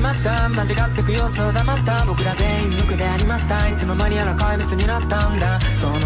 しまった。間違ってく様子を黙った。僕ら全員無垢でありました。いつの間にやら怪物になったんだ。その